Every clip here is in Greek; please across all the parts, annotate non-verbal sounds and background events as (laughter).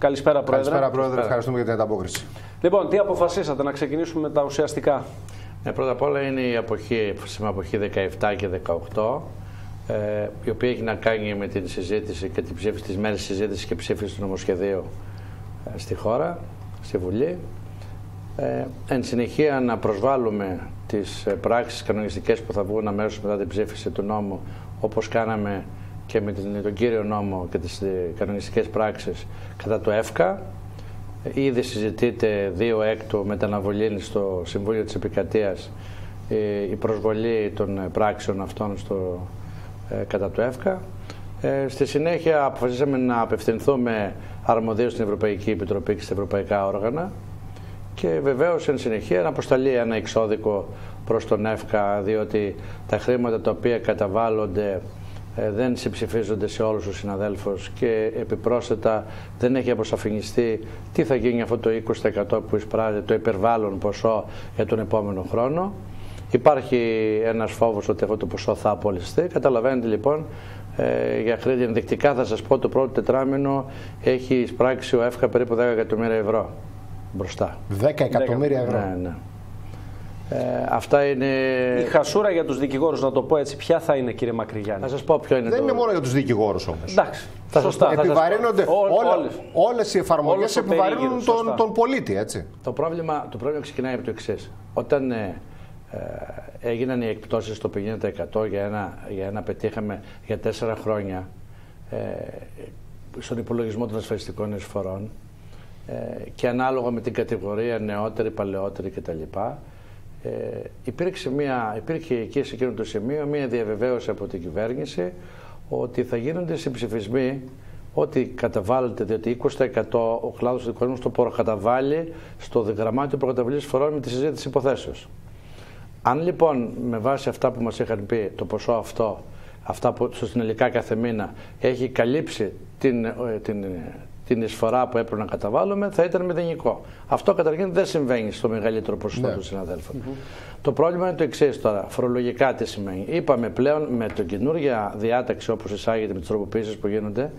Καλησπέρα, Πρόεδρε. Καλησπέρα, Πρόεδρε. Ευχαριστούμε για την ανταπόκριση. Λοιπόν, τι αποφασίσατε να ξεκινήσουμε με τα ουσιαστικά; Ε, πρώτα απ' όλα είναι η αποχή, η αποχή 17 και 18, ε, η οποία έχει να κάνει με την συζήτηση και την ψήφιση της μέρες συζήτησης και ψήφιση του νομοσχεδίου ε, στη χώρα, στη Βουλή. Ε, εν συνεχεία να προσβάλλουμε τις ε, πράξεις κανονιστικές που θα βγουν αμέσως μετά την ψήφιση του νόμου, όπως κάναμε και με τον κύριο νόμο και τις ε, κανονιστικές πράξεις κατά το ΕΦΚΑ. Ήδη συζητείται δύο έκτου μεταναβολή στο Συμβούλιο της Επικρατείας η προσβολή των πράξεων αυτών στο, κατά το ΕΦΚΑ. στη συνέχεια αποφασίσαμε να απευθυνθούμε αρμοδίως στην Ευρωπαϊκή Επιτροπή και στα ευρωπαϊκά όργανα και βεβαίως εν συνεχεία να αποσταλεί ένα εξώδικο προς τον ΕΦΚΑ διότι τα χρήματα τα οποία καταβάλλονται ε, δεν συμψηφίζονται σε όλους τους συναδέλφους και επιπρόσθετα δεν έχει αποσαφινιστεί τι θα γίνει αυτό το 20% που εισπράζει το υπερβάλλον ποσό για τον επόμενο χρόνο. Υπάρχει ένας φόβος ότι αυτό το ποσό θα απολυστεί. Καταλαβαίνετε λοιπόν ε, για χρήση ενδεικτικά θα σας πω το πρώτο τετράμινο έχει εισπράξει ο ΕΦΚΑ περίπου 10 εκατομμύρια ευρώ μπροστά. 10 εκατομμύρια ευρώ. Ναι, ναι. Ε, αυτά είναι. Η χασούρα για τους δικηγόρους, να το πω έτσι, ποια θα είναι, κύριε Μακρυγιάννη; Θα σας πω ποιο είναι. Δεν το... είναι μόνο για τους δικηγόρους όμως. Εντάξει. Θα Σωστά. Επιβαρύνονται. Όλες οι εφαρμογές επιβαρύνουν τον, σωστά. τον πολίτη, έτσι. Το πρόβλημα, το πρόβλημα ξεκινάει από το εξής. Όταν ε, ε, έγιναν οι εκπτώσεις στο 50% για ένα, για ένα πετύχαμε για τέσσερα χρόνια ε, στον υπολογισμό των ασφαλιστικών εισφορών ε, και ανάλογα με την κατηγορία νεότερη, παλαιότερη κτλ. Ε, υπήρξε, μια, υπήρχε εκεί σε εκείνο το σημείο μια διαβεβαίωση από την κυβέρνηση ότι θα γίνονται συμψηφισμοί ότι καταβάλλεται, διότι 20% ο κλάδος του οικονομικού το προκαταβάλει στο γραμμάτιο προκαταβολής φορών με τη συζήτηση υποθέσεως. Αν λοιπόν με βάση αυτά που μας είχαν πει το ποσό αυτό, αυτά που στην ελληνικά κάθε μήνα έχει καλύψει την, ε, την, την εισφορά που έπρεπε να καταβάλουμε, θα ήταν μηδενικό. Αυτό καταρχήν δεν συμβαίνει στο μεγαλύτερο ποσοστό ναι. των συναδέλφων. Το πρόβλημα είναι το εξής τώρα. Φορολογικά τι σημαίνει. Είπαμε πλέον με την καινούργια διάταξη όπως εισάγεται με τις τροποποιήσεις που γίνονται,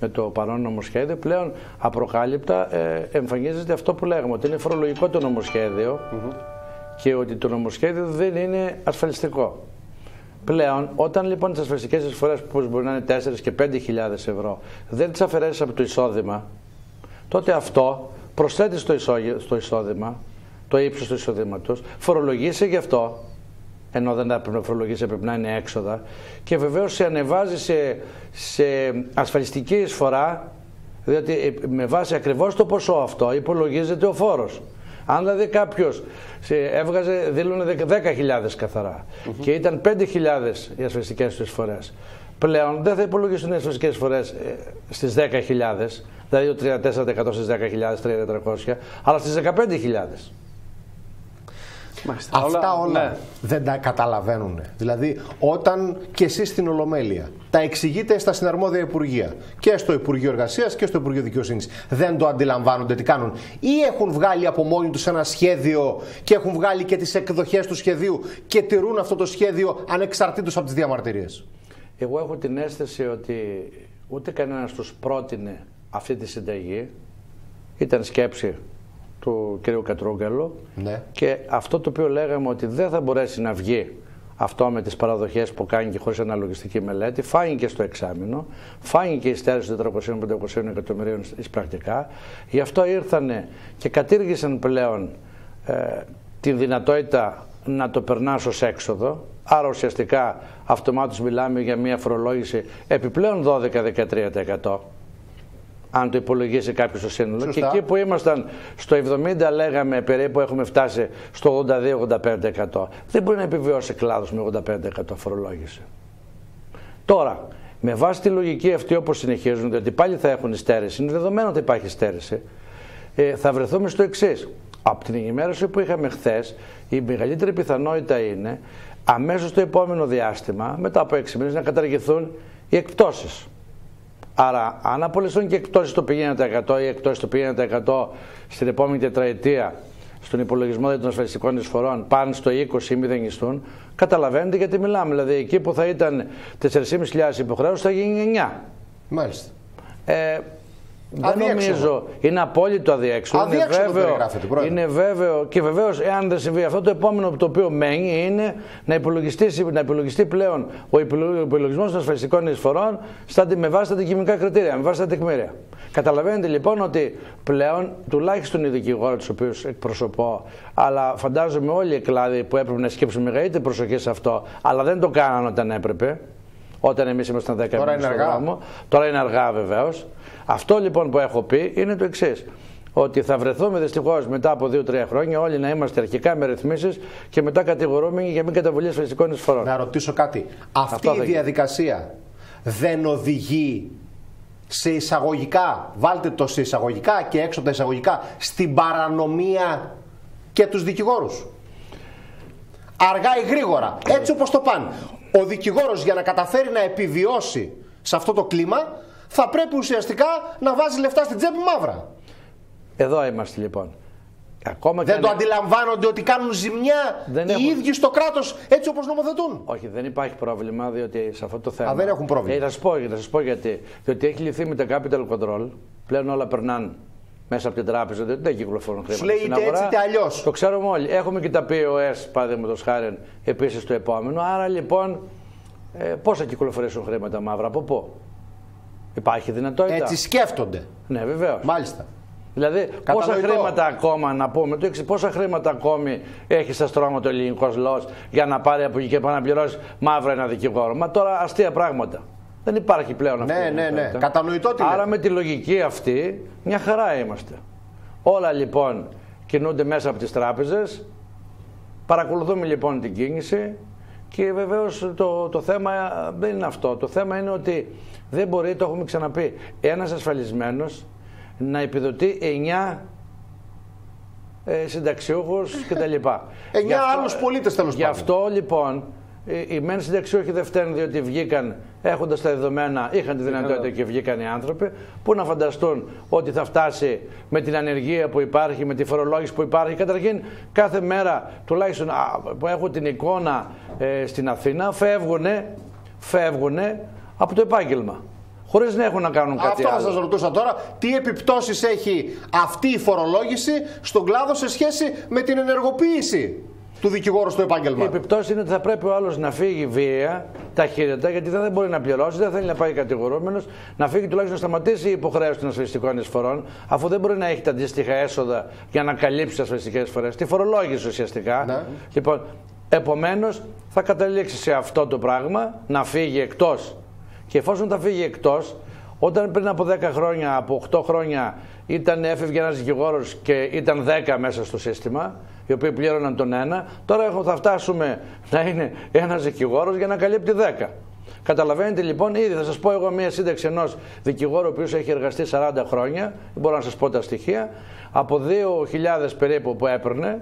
με το παρόν νομοσχέδιο, πλέον απροκάλυπτα ε, εμφανίζεται αυτό που λέγαμε, ότι είναι φορολογικό το νομοσχέδιο και ότι το νομοσχέδιο δεν είναι ασφαλιστικό. Πλέον, όταν λοιπόν τις ασφαλιστικές εισφορές που μπορεί να είναι 4 και 5.000 ευρώ δεν τις αφαιρέσεις από το εισόδημα, τότε αυτό προσθέτει στο, στο εισόδημα, το ύψος του εισοδήματος, φορολογήσει γι' αυτό, ενώ δεν έπρεπε να φορολογήσει, πρέπει να είναι έξοδα, και βεβαίως σε ανεβάζει σε, σε ασφαλιστική εισφορά, διότι με βάση ακριβώς το ποσό αυτό υπολογίζεται ο φόρος. Αν δηλαδή κάποιος έβγαζε, δήλωνε 10.000 καθαρά mm -hmm. και ήταν 5.000 οι ασφαλιστικές του εισφορές. Πλέον δεν θα υπολογίσουν οι ασφαλιστικές εισφορές στις 10.000, δηλαδή το 34% στις 10.000, 3.400, αλλά στις 15.000. Μάλιστα. Αυτά όλα ναι. δεν τα καταλαβαίνουν. Δηλαδή, όταν και εσείς στην Ολομέλεια τα εξηγείτε στα συναρμόδια Υπουργεία και στο Υπουργείο Εργασίας και στο Υπουργείο Δικαιοσύνης, δεν το αντιλαμβάνονται τι κάνουν. Ή έχουν βγάλει από μόνοι τους ένα σχέδιο και έχουν βγάλει και τις εκδοχές του σχεδίου και τηρούν αυτό το σχέδιο ανεξαρτήτως από τις διαμαρτυρίες. Εγώ έχω την αίσθηση ότι ούτε κανένας τους πρότεινε αυτή τη συνταγή. Ήταν σκέψη του κ. Κατρούγκαλου ναι. και αυτό το οποίο λέγαμε ότι δεν θα μπορέσει να βγει αυτό με τις παραδοχές που κάνει και χωρίς αναλογιστική μελέτη, φάνηκε στο εξάμεινο, φάνηκε η στέρηση 400-500 εκατομμυρίων πρακτικά. Γι' αυτό ήρθαν και κατήργησαν πλέον ε, την δυνατότητα να το περνάς ως έξοδο, άρα ουσιαστικά αυτομάτως μιλάμε για μια φορολόγηση επιπλέον 12-13% αν το υπολογίσει κάποιος το σύνολο. Και εκεί που ήμασταν στο 70 λέγαμε περίπου έχουμε φτάσει στο 82-85%. Δεν μπορεί να επιβιώσει κλάδος με 85% φορολόγηση. Τώρα, με βάση τη λογική αυτή όπως συνεχίζουν, ότι πάλι θα έχουν στέρηση, είναι δεδομένο ότι υπάρχει στέρηση, ε, θα βρεθούμε στο εξής. Από την ενημέρωση που είχαμε χθες, η μεγαλύτερη πιθανότητα είναι αμέσως το επόμενο διάστημα, μετά από 6 μήνες, να καταργηθούν οι εκπτώσεις. Άρα, αν απολυθούν και εκτός το 50% ή εκτός το 50% στην επόμενη τετραετία στον υπολογισμό των ασφαλιστικών εισφορών πάνε στο 20 ή μηδενιστούν, καταλαβαίνετε γιατί μιλάμε. Δηλαδή, εκεί που θα ήταν 4.500 υποχρέωση θα γίνει 9. Μάλιστα. Ε, Δεν Αδιέξοδο. νομίζω. Είναι απόλυτο αδιέξοδο. Είναι Αδιέξοδο βέβαιο, περιγράφεται, πρόεδρε. είναι βέβαιο και βεβαίως, εάν δεν συμβεί αυτό, το επόμενο το οποίο μένει είναι να υπολογιστεί, να υπολογιστεί πλέον ο υπολογισμός των ασφαλιστικών εισφορών στα, με βάση τα αντικειμενικά κριτήρια, με βάση τα τεκμήρια. Καταλαβαίνετε λοιπόν ότι πλέον τουλάχιστον οι δικηγόροι τους οποίους εκπροσωπώ, αλλά φαντάζομαι όλοι οι κλάδοι που έπρεπε να σκέψουν μεγαλύτερη προσοχή σε αυτό, αλλά δεν το κάναν όταν έπρεπε, όταν εμείς ήμασταν 10 Τώρα μήνες είναι στον αργά. δρόμο. Τώρα είναι αργά βεβαίως. Αυτό λοιπόν που έχω πει είναι το εξής. Ότι θα βρεθούμε δυστυχώς μετά από 2-3 χρόνια όλοι να είμαστε αρχικά με ρυθμίσεις και μετά κατηγορούμενοι για μη καταβολής ασφαλιστικών εισφορών. Να ρωτήσω κάτι. Αυτή Αυτό η δεν διαδικασία δεν οδηγεί σε εισαγωγικά, βάλτε το σε εισαγωγικά και έξω τα εισαγωγικά, στην παρανομία και τους δικηγόρους. Αργά ή γρήγορα, έτσι όπως το πάνε. Ο δικηγόρος για να καταφέρει να επιβιώσει σε αυτό το κλίμα θα πρέπει ουσιαστικά να βάζει λεφτά στην τσέπη μαύρα. Εδώ είμαστε λοιπόν. Ακόμα και Δεν αν- το αντιλαμβάνονται ότι κάνουν ζημιά Δεν οι έχουν. ίδιοι στο κράτος έτσι όπως νομοθετούν. Όχι, δεν υπάρχει πρόβλημα, διότι σε αυτό το θέμα. Α, δεν έχουν πρόβλημα. Ε, θα, σας πω, θα σας πω γιατί. Διότι έχει λυθεί με τα capital control. Πλέον όλα περνάνε μέσα από την τράπεζα, διότι δεν κυκλοφορούν χρήματα. λέει στην είτε έτσι αγορά. είτε αλλιώς. Το ξέρουμε όλοι. Έχουμε και τα POS, παραδείγματος χάρη, επίσης το επόμενο. Άρα λοιπόν, ε, πώς θα κυκλοφορήσουν χρήματα μαύρα, από πού; Υπάρχει δυνατότητα; Έτσι σκέφτονται. Ναι, βεβαίως. Μάλιστα. Δηλαδή, πόσα Κατανοητό. χρήματα ακόμα, να πούμε το εξή, πόσα χρήματα ακόμη έχει στα στρώματα ο ελληνικός λαός για να πάρει από εκεί και πάνω να πληρώσει μαύρα ένα δικηγόρο; Μα τώρα αστεία πράγματα. Δεν υπάρχει πλέον αυτή. Ναι, η ναι, ναι. δυνατότητα. Κατανοητό τι Άρα λέτε. με τη λογική αυτή, μια χαρά είμαστε. Όλα λοιπόν κινούνται μέσα από τις τράπεζες. Παρακολουθούμε λοιπόν την κίνηση και βεβαίως το, το θέμα δεν είναι αυτό. Το θέμα είναι ότι δεν μπορεί, το έχουμε ξαναπεί, ένας ασφαλισμένος να επιδοτεί 9 ε, συνταξιούχους (laughs) κτλ. Γι' Εννιά αυτό- άλλους πολίτες, τέλος Γι' πάντων. αυτό λοιπόν ε, οι μεν συνταξιούχοι δεν φταίνουν διότι βγήκαν έχοντας τα δεδομένα, είχαν τη δυνατότητα και βγήκαν οι άνθρωποι, που να φανταστούν ότι θα φτάσει με την ανεργία που υπάρχει, με τη φορολόγηση που υπάρχει. Καταρχήν κάθε μέρα τουλάχιστον α, που έχω την εικόνα ε, στην Αθήνα φεύγουνε, φεύγουνε από το επάγγελμα. Χωρίς να έχουν να κάνουν κάτι Αυτό θα άλλο. σας ρωτούσα τώρα. Τι επιπτώσεις έχει αυτή η φορολόγηση στον κλάδο σε σχέση με την ενεργοποίηση του δικηγόρου στο Η επάγγελμα. επιπτώση είναι ότι θα πρέπει ο άλλος να φύγει βία, ταχύτητα, γιατί δεν μπορεί να πληρώσει, δεν θέλει να πάει κατηγορούμενος, να φύγει τουλάχιστον να σταματήσει η υποχρέωση των ασφαλιστικών εισφορών, αφού δεν μπορεί να έχει τα αντίστοιχα έσοδα για να καλύψει τις ασφαλιστικές εισφορές. Τη φορολόγηση ουσιαστικά. Ναι. Λοιπόν, επομένως θα καταλήξει σε αυτό το πράγμα, να φύγει εκτός. Και εφόσον θα φύγει εκτός, όταν πριν από 10 χρόνια, από 8 χρόνια ήταν, έφευγε ένας δικηγόρος και ήταν 10 μέσα στο σύστημα, οι οποίοι πλήρωναν τον ένα, τώρα έχω- θα φτάσουμε να είναι ένας δικηγόρος για να καλύπτει 10. Καταλαβαίνετε λοιπόν, ήδη θα σας πω εγώ μία σύνταξη ενός δικηγόρου, ο οποίος έχει εργαστεί 40 χρόνια, δεν μπορώ να σας πω τα στοιχεία, από 2.000 περίπου που έπαιρνε,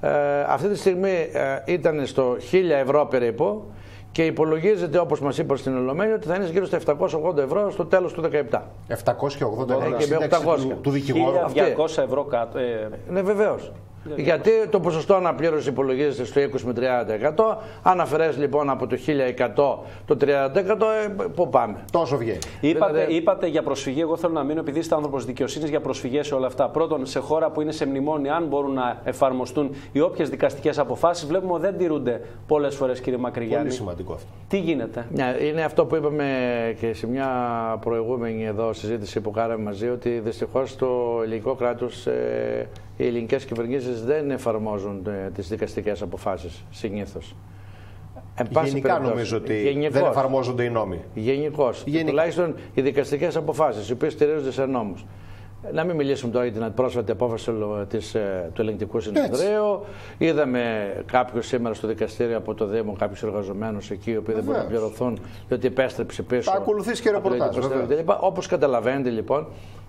ε, αυτή τη στιγμή ε, ήταν στο 1.000 ευρώ περίπου και υπολογίζεται όπως μας είπα στην Ολομένη ότι θα είναι γύρω στα 780 ευρώ στο τέλος του 17. 780 ευρώ και με σύνταξη 800. του, του δικηγόρου. 1200 ευρώ κάτω. Ε, Ναι, βεβαίως. Γιατί το ποσοστό αναπλήρωσης υπολογίζεται στο 20 με 30%. Αν αφαιρέσει λοιπόν από το 1100 το 30%, ε, πού πάμε. Τόσο βγαίνει. Είπατε, Δηλαδή- είπατε για προσφυγή. Εγώ θέλω να μείνω, επειδή είστε άνθρωπος δικαιοσύνης, για προσφυγέ σε όλα αυτά. Πρώτον, σε χώρα που είναι σε μνημόνια, αν μπορούν να εφαρμοστούν οι όποιες δικαστικές αποφάσεις, βλέπουμε ότι δεν τηρούνται πολλές φορές, κύριε Πολύ Μακρυγιάννη. σημαντικό αυτό. Τι γίνεται; Ναι, είναι αυτό που είπαμε και σε μια προηγούμενη εδώ συζήτηση που κάναμε μαζί, ότι δυστυχώς το ελληνικό κράτος, οι ελληνικές κυβερνήσεις δεν εφαρμόζουν ε, τις δικαστικές αποφάσεις συνήθως. Γενικά νομίζω ότι δεν εφαρμόζονται οι νόμοι. Γενικώς. Γενικά. Τουλάχιστον οι δικαστικές αποφάσεις, οι οποίες στηρίζονται σε νόμους. Να μην μιλήσουμε τώρα για την πρόσφατη απόφαση της, ε, του ελεγκτικού συνεδρίου. Είδαμε κάποιου σήμερα στο δικαστήριο από το Δήμο, κάποιους εργαζομένους εκεί, οι οποίοι δεν μπορούν να Βεβαίως. πληρωθούν, διότι επέστρεψε πίσω. Θα ακολουθήσει και από το ρεπορτάζ, 22 βεβαίως. κτλ. Όπως καταλαβαίνετε λοιπόν,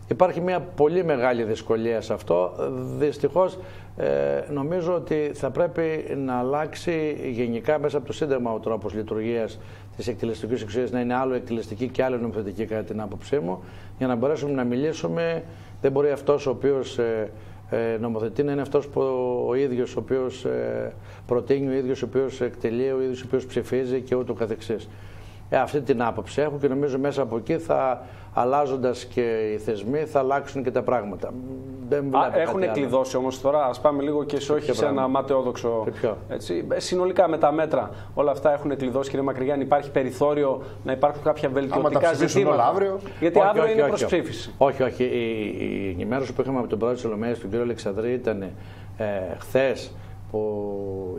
υπάρχει μια πολύ μεγάλη δυσκολία σε αυτό. Δυστυχώς ε, νομίζω ότι θα πρέπει να αλλάξει γενικά μέσα από το Σύνταγμα ο τρόπος λειτουργίας της εκτελεστικής εξουσίας να είναι άλλο εκτελεστική και άλλο νομοθετική κατά την άποψή μου για να μπορέσουμε να μιλήσουμε. Δεν μπορεί αυτός ο οποίος ε, ε, νομοθετεί να είναι αυτός που ο ίδιος ο οποίος ε, προτείνει, ο ίδιος ο οποίος εκτελεί, ο ίδιος ο οποίος ψηφίζει και ούτω καθεξής. Ε, αυτή την άποψη έχω και νομίζω μέσα από εκεί θα αλλάζοντας και οι θεσμοί θα αλλάξουν και τα πράγματα. Δεν Α, έχουν κλειδώσει όμως τώρα. Α πάμε λίγο και σε όχι σε ένα ματαιόδοξο. Έτσι, ε, συνολικά με τα μέτρα όλα αυτά έχουν κλειδώσει, κύριε Μακρυγιάννη. Υπάρχει περιθώριο να υπάρχουν κάποια βελτιωτικά ζητήματα; αύριο. Γιατί όχι, αύριο όχι, είναι όχι, προσψήφιση. Όχι, όχι. Η, η ενημέρωση που είχαμε από τον πρόεδρο της Ολομέλειας, τον κύριο Αλεξανδρή, ήταν ε, χθες που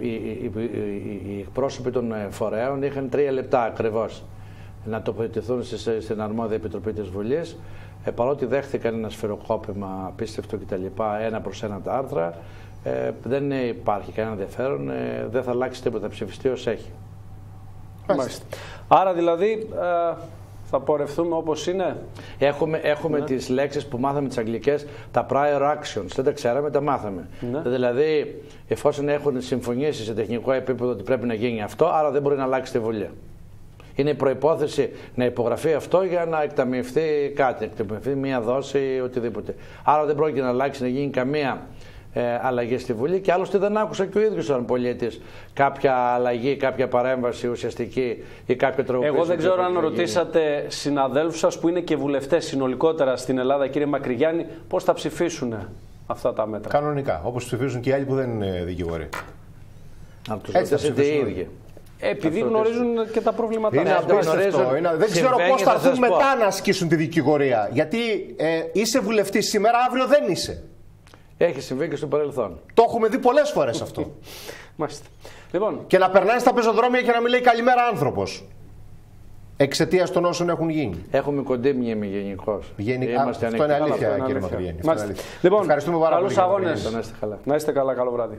οι, οι, οι, οι εκπρόσωποι των ε, φορέων είχαν τρία λεπτά ακριβώς να τοποθετηθούν στην αρμόδια επιτροπή της Βουλής. Ε, παρότι δέχθηκαν ένα σφαιροκόπημα απίστευτο κτλ. Ένα προς ένα τα άρθρα, ε, δεν υπάρχει κανένα ενδιαφέρον. Ε, δεν θα αλλάξει τίποτα. Θα ψηφιστεί ως έχει. Μάλιστα. Άρα δηλαδή ε, θα πορευτούμε όπως είναι. Έχουμε, έχουμε ναι. τις λέξεις που μάθαμε τις αγγλικές, τα prior actions. Δεν τα ξέραμε, τα μάθαμε. Ναι. Δηλαδή, εφόσον έχουν συμφωνήσει σε τεχνικό επίπεδο ότι πρέπει να γίνει αυτό, άρα δεν μπορεί να αλλάξει τη Βουλή. Είναι προπόθεση να υπογραφεί αυτό για να εκταμιευθεί κάτι, να εκταμιευθεί μία δόση, οτιδήποτε. Άρα δεν πρόκειται να αλλάξει, να γίνει καμία ε, αλλαγή στη Βουλή και άλλωστε δεν άκουσα και ο ίδιος σαν πολίτη κάποια αλλαγή, κάποια παρέμβαση ουσιαστική ή κάποια τροποποίηση. Εγώ δεν ξέρω αν ρωτήσατε συναδέλφους σας που είναι και βουλευτές συνολικότερα στην Ελλάδα, κύριε Μακρυγιάννη, πώς θα ψηφίσουν αυτά τα μέτρα; Κανονικά, όπως ψηφίζουν και οι άλλοι που δεν είναι δικηγόροι. Να τους ρωτήσετε οι ίδιοι. Επειδή γνωρίζουν και τα προβλήματα. Είναι απίστευτο. Είναι... Δεν ξέρω πώς θα έρθουν μετά να ασκήσουν τη δικηγορία. Γιατί ε, είσαι βουλευτής σήμερα, αύριο δεν είσαι. Έχει συμβεί και στο παρελθόν. Το έχουμε δει πολλές φορές αυτό. (laughs) Μάλιστα. Λοιπόν. Και να περνάει στα πεζοδρόμια και να μιλάει καλημέρα άνθρωπος. Εξαιτίας των όσων έχουν γίνει. Έχουμε κοντή μνήμη γενικώς. Γενικά. Αυτό είναι αλήθεια, κύριε Μακριένη. Λοιπόν, ευχαριστούμε πάρα πολύ. Καλού αγώνες. Να είστε καλά. Καλό βράδυ.